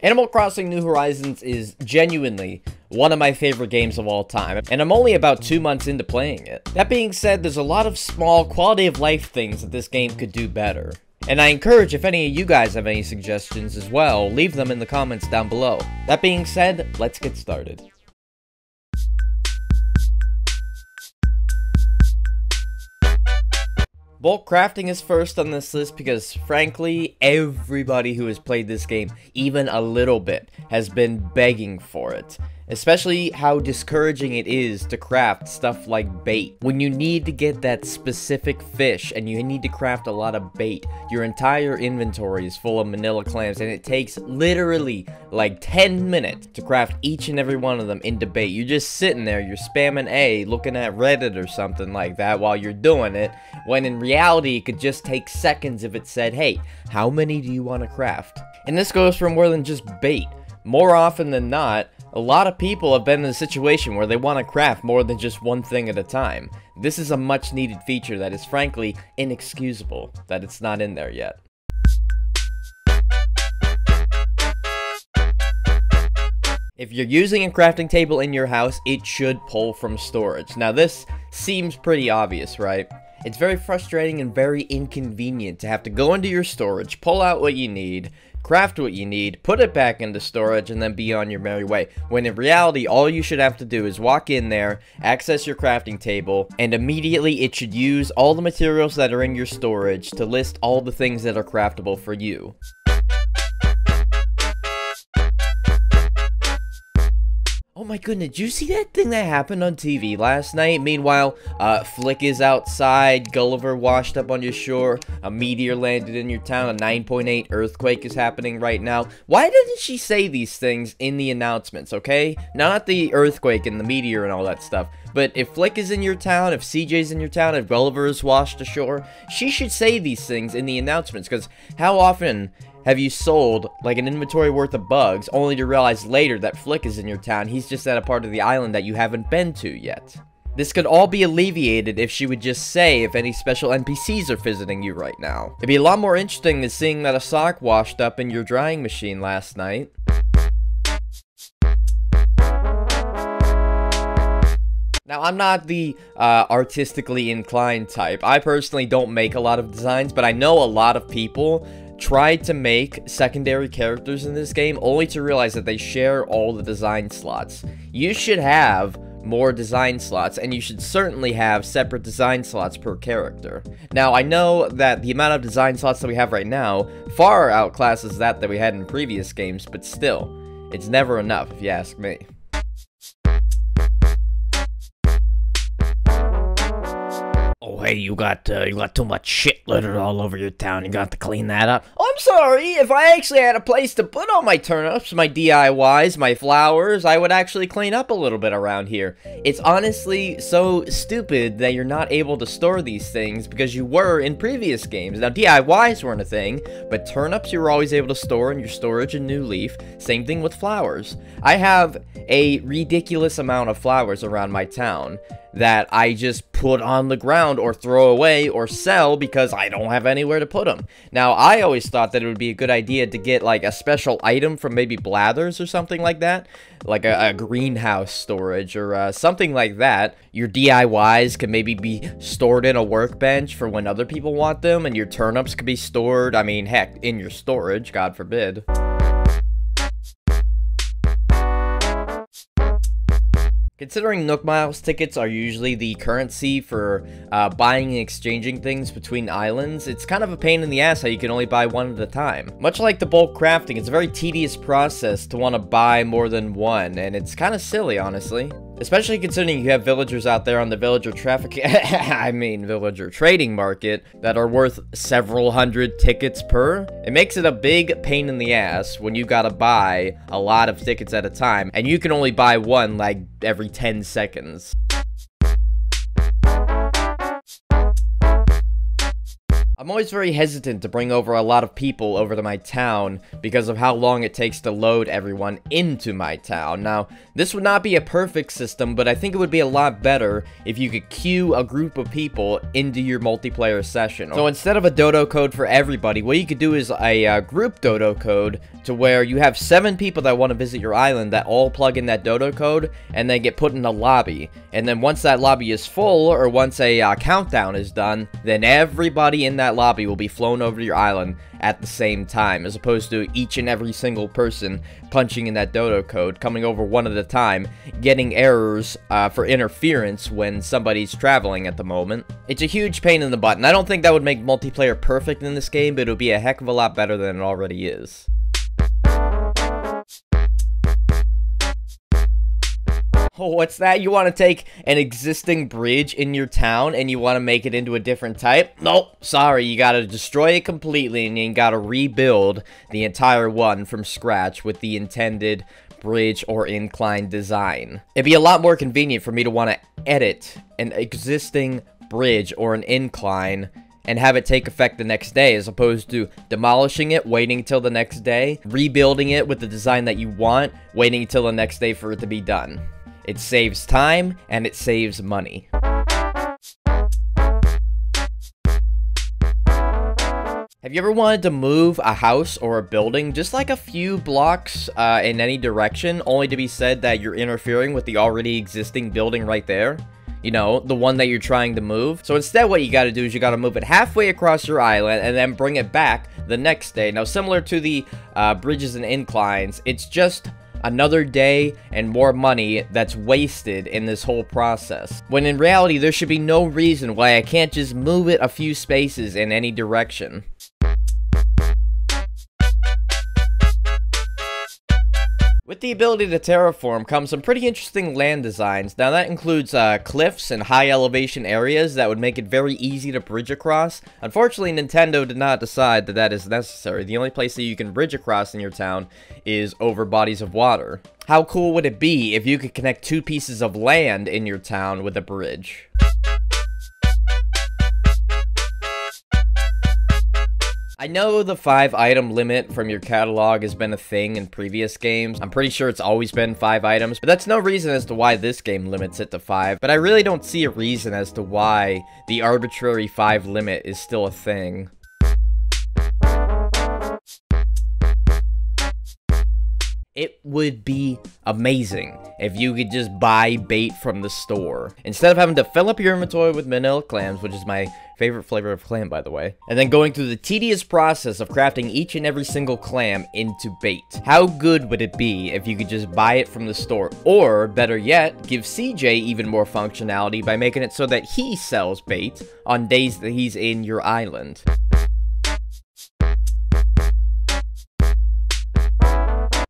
Animal Crossing New Horizons is genuinely one of my favorite games of all time, and I'm only about two months into playing it. That being said, there's a lot of small quality of life things that this game could do better. And I encourage if any of you guys have any suggestions as well, leave them in the comments down below. That being said, let's get started. Bulk crafting is first on this list because, frankly, everybody who has played this game, even a little bit, has been begging for it. Especially how discouraging it is to craft stuff like bait. When you need to get that specific fish and you need to craft a lot of bait, your entire inventory is full of manila clams and it takes literally like 10 minutes to craft each and every one of them into bait. You're just sitting there, you're spamming A, looking at Reddit or something like that while you're doing it, when in reality it could just take seconds if it said, hey, how many do you want to craft? And this goes for more than just bait. More often than not, a lot of people have been in a situation where they want to craft more than just one thing at a time. This is a much needed feature that is frankly inexcusable that it's not in there yet. If you're using a crafting table in your house, it should pull from storage. Now this seems pretty obvious, right? It's very frustrating and very inconvenient to have to go into your storage, pull out what you need, craft what you need, put it back into storage, and then be on your merry way. When in reality, all you should have to do is walk in there, access your crafting table, and immediately it should use all the materials that are in your storage to list all the things that are craftable for you. My goodness, did you see that thing that happened on TV last night? Meanwhile, uh, Flick is outside, Gulliver washed up on your shore, a meteor landed in your town, a 9.8 earthquake is happening right now. Why didn't she say these things in the announcements, okay? Not the earthquake and the meteor and all that stuff, but if Flick is in your town, if CJ's in your town, if Gulliver is washed ashore, she should say these things in the announcements, because how often have you sold like an inventory worth of bugs only to realize later that Flick is in your town, he's just at a part of the island that you haven't been to yet? This could all be alleviated if she would just say if any special NPCs are visiting you right now. It'd be a lot more interesting than seeing that a sock washed up in your drying machine last night. Now, I'm not the uh, artistically inclined type. I personally don't make a lot of designs, but I know a lot of people tried to make secondary characters in this game only to realize that they share all the design slots. You should have more design slots, and you should certainly have separate design slots per character. Now, I know that the amount of design slots that we have right now far outclasses that that we had in previous games, but still, it's never enough if you ask me. Hey, you got uh, you got too much shit littered all over your town. You got to clean that up. Oh, I'm sorry. If I actually had a place to put all my turnips, my DIYs, my flowers, I would actually clean up a little bit around here. It's honestly so stupid that you're not able to store these things because you were in previous games. Now, DIYs weren't a thing, but turnips you were always able to store in your storage in New Leaf. Same thing with flowers. I have a ridiculous amount of flowers around my town that I just put on the ground or throw away or sell because I don't have anywhere to put them. Now, I always thought that it would be a good idea to get like a special item from maybe Blathers or something like that, like a, a greenhouse storage or uh, something like that. Your DIYs can maybe be stored in a workbench for when other people want them, and your turnips could be stored, I mean, heck, in your storage, God forbid. Considering Nook Miles tickets are usually the currency for uh, buying and exchanging things between islands, it's kind of a pain in the ass how you can only buy one at a time. Much like the bulk crafting, it's a very tedious process to want to buy more than one, and it's kind of silly, honestly. Especially considering you have villagers out there on the villager traffic, I mean villager trading market, that are worth several hundred tickets per. It makes it a big pain in the ass when you gotta buy a lot of tickets at a time, and you can only buy one like every 10 seconds. I'm always very hesitant to bring over a lot of people over to my town because of how long it takes to load everyone into my town. Now, this would not be a perfect system, but I think it would be a lot better if you could queue a group of people into your multiplayer session. So instead of a dodo code for everybody, what you could do is a uh, group dodo code to where you have seven people that want to visit your island that all plug in that dodo code and then get put in a lobby. And then once that lobby is full, or once a uh, countdown is done, then everybody in that that lobby will be flown over to your island at the same time, as opposed to each and every single person punching in that dodo code, coming over one at a time, getting errors uh, for interference when somebody's traveling at the moment. It's a huge pain in the butt, and I don't think that would make multiplayer perfect in this game, but it would be a heck of a lot better than it already is. What's that? You want to take an existing bridge in your town and you want to make it into a different type? Nope, sorry, you gotta destroy it completely and you gotta rebuild the entire one from scratch with the intended bridge or incline design. It'd be a lot more convenient for me to want to edit an existing bridge or an incline and have it take effect the next day as opposed to demolishing it, waiting until the next day, rebuilding it with the design that you want, waiting until the next day for it to be done. It saves time, and it saves money. Have you ever wanted to move a house or a building just like a few blocks uh, in any direction, only to be said that you're interfering with the already existing building right there? You know, the one that you're trying to move. So instead what you gotta do is you gotta move it halfway across your island and then bring it back the next day. Now similar to the uh, bridges and inclines, it's just another day and more money that's wasted in this whole process. When in reality, there should be no reason why I can't just move it a few spaces in any direction. With the ability to terraform comes some pretty interesting land designs. Now that includes uh, cliffs and high elevation areas that would make it very easy to bridge across. Unfortunately, Nintendo did not decide that that is necessary. The only place that you can bridge across in your town is over bodies of water. How cool would it be if you could connect two pieces of land in your town with a bridge? I know the 5 item limit from your catalog has been a thing in previous games. I'm pretty sure it's always been 5 items, but that's no reason as to why this game limits it to 5. But I really don't see a reason as to why the arbitrary 5 limit is still a thing. It would be amazing if you could just buy bait from the store. Instead of having to fill up your inventory with manila clams, which is my favorite flavor of clam, by the way, and then going through the tedious process of crafting each and every single clam into bait. How good would it be if you could just buy it from the store? Or, better yet, give CJ even more functionality by making it so that he sells bait on days that he's in your island.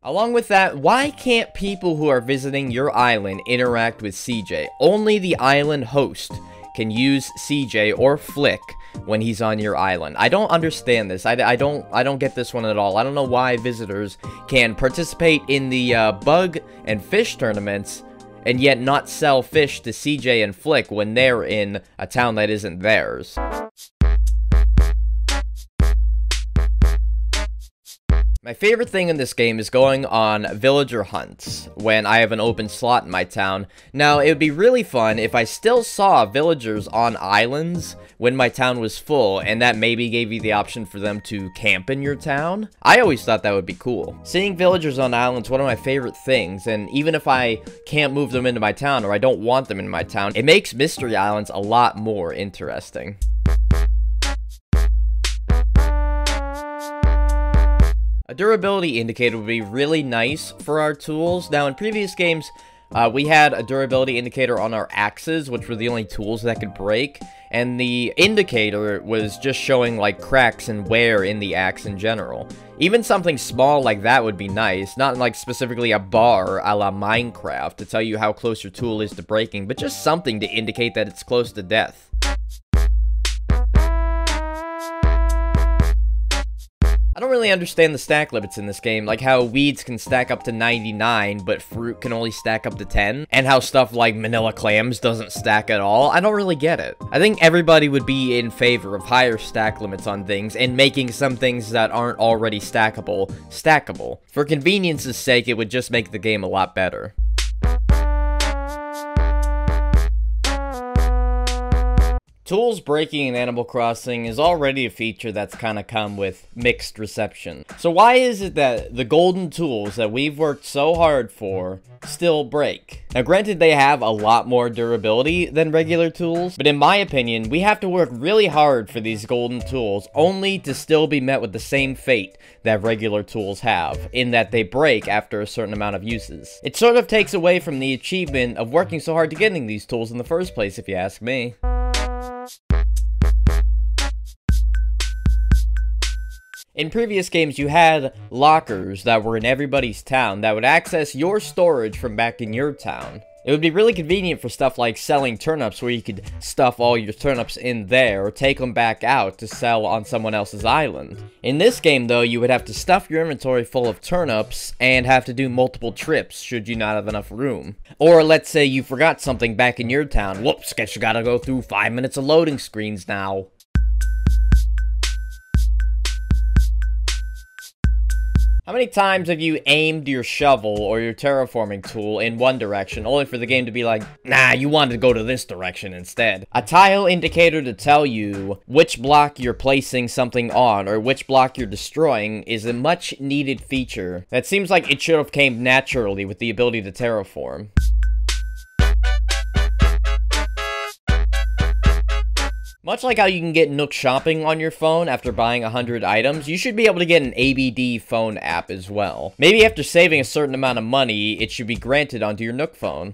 Along with that, why can't people who are visiting your island interact with CJ? Only the island host can use CJ or Flick when he's on your island. I don't understand this. I, I don't I don't get this one at all. I don't know why visitors can participate in the uh, bug and fish tournaments and yet not sell fish to CJ and Flick when they're in a town that isn't theirs. My favorite thing in this game is going on villager hunts when I have an open slot in my town. Now, it would be really fun if I still saw villagers on islands when my town was full, and that maybe gave you the option for them to camp in your town. I always thought that would be cool. Seeing villagers on islands one of my favorite things, and even if I can't move them into my town or I don't want them in my town, it makes Mystery Islands a lot more interesting. A durability indicator would be really nice for our tools. Now, in previous games, uh, we had a durability indicator on our axes, which were the only tools that could break, and the indicator was just showing, like, cracks and wear in the axe in general. Even something small like that would be nice, not like specifically a bar a la Minecraft to tell you how close your tool is to breaking, but just something to indicate that it's close to death. I don't really understand the stack limits in this game, like how weeds can stack up to 99, but fruit can only stack up to 10, and how stuff like manila clams doesn't stack at all. I don't really get it. I think everybody would be in favor of higher stack limits on things, and making some things that aren't already stackable, stackable. For convenience's sake, it would just make the game a lot better. Tools breaking in Animal Crossing is already a feature that's kind of come with mixed reception. So why is it that the golden tools that we've worked so hard for still break? Now granted they have a lot more durability than regular tools, but in my opinion, we have to work really hard for these golden tools only to still be met with the same fate that regular tools have, in that they break after a certain amount of uses. It sort of takes away from the achievement of working so hard to getting these tools in the first place, if you ask me. In previous games, you had lockers that were in everybody's town that would access your storage from back in your town. It would be really convenient for stuff like selling turnips where you could stuff all your turnips in there or take them back out to sell on someone else's island. In this game though, you would have to stuff your inventory full of turnips and have to do multiple trips should you not have enough room. Or let's say you forgot something back in your town. Whoops, guess you gotta go through 5 minutes of loading screens now. How many times have you aimed your shovel or your terraforming tool in one direction, only for the game to be like, nah, you wanted to go to this direction instead? A tile indicator to tell you which block you're placing something on, or which block you're destroying, is a much needed feature that seems like it should have came naturally with the ability to terraform. Much like how you can get Nook Shopping on your phone after buying 100 items, you should be able to get an ABD phone app as well. Maybe after saving a certain amount of money, it should be granted onto your Nook phone.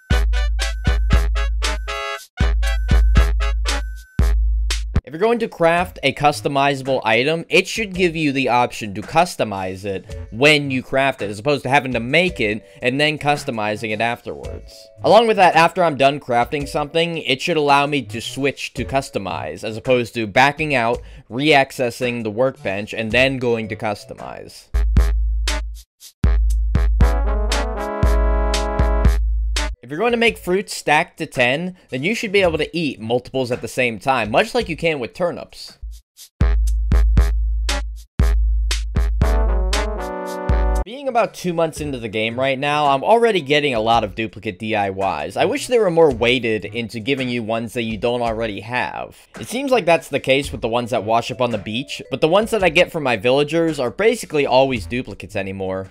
You're going to craft a customizable item, it should give you the option to customize it when you craft it, as opposed to having to make it and then customizing it afterwards. Along with that, after I'm done crafting something, it should allow me to switch to customize, as opposed to backing out, re-accessing the workbench, and then going to customize. If you're going to make fruits stacked to 10, then you should be able to eat multiples at the same time, much like you can with turnips. Being about two months into the game right now, I'm already getting a lot of duplicate DIYs. I wish they were more weighted into giving you ones that you don't already have. It seems like that's the case with the ones that wash up on the beach, but the ones that I get from my villagers are basically always duplicates anymore.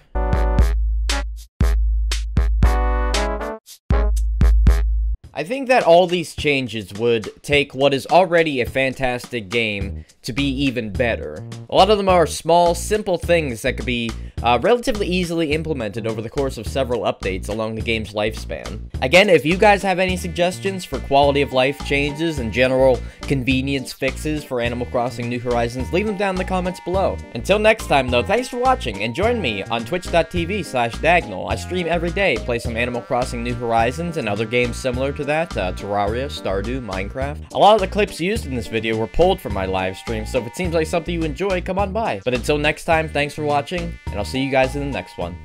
I think that all these changes would take what is already a fantastic game to be even better. A lot of them are small, simple things that could be uh, relatively easily implemented over the course of several updates along the game's lifespan. Again, if you guys have any suggestions for quality of life changes and general convenience fixes for Animal Crossing New Horizons, leave them down in the comments below. Until next time though, thanks for watching and join me on twitch.tv slash Dagnel. I stream every day, play some Animal Crossing New Horizons and other games similar to that, uh, Terraria, Stardew, Minecraft. A lot of the clips used in this video were pulled from my live stream, so if it seems like something you enjoy, come on by. But until next time, thanks for watching, and I'll see you guys in the next one.